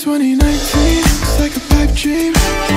2019, it's like a pipe dream.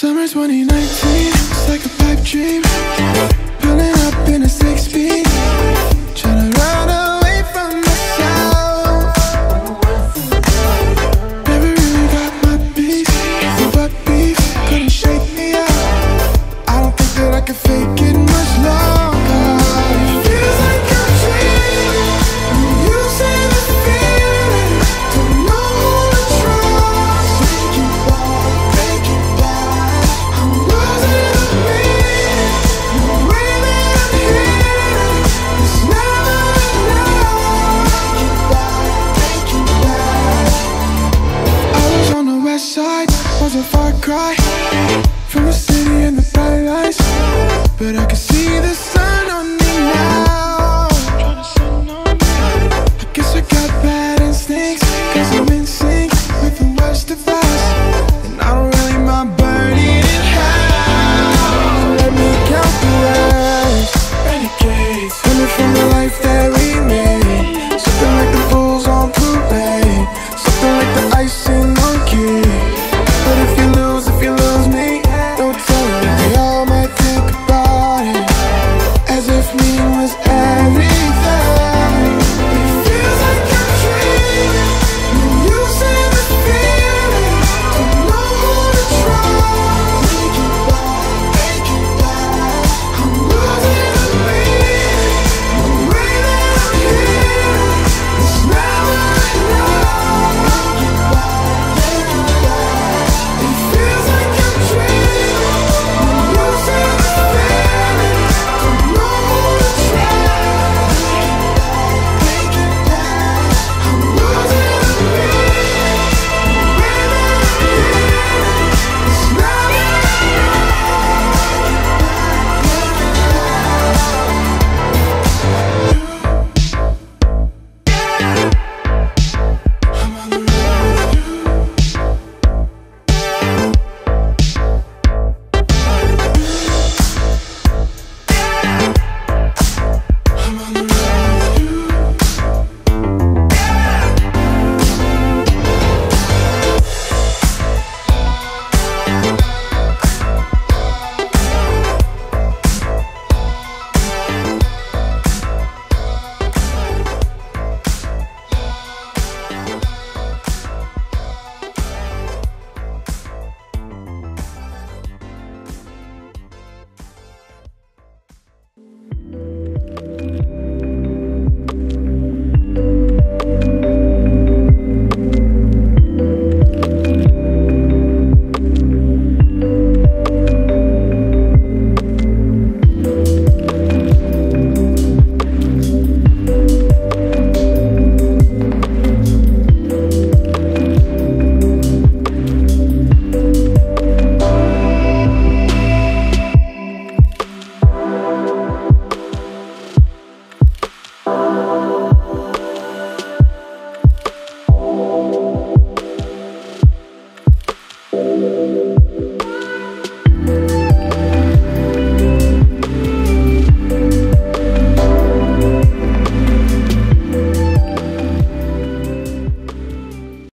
Summer 2019, it's like a pipe dream. Cry. From the city and the bright lights But I can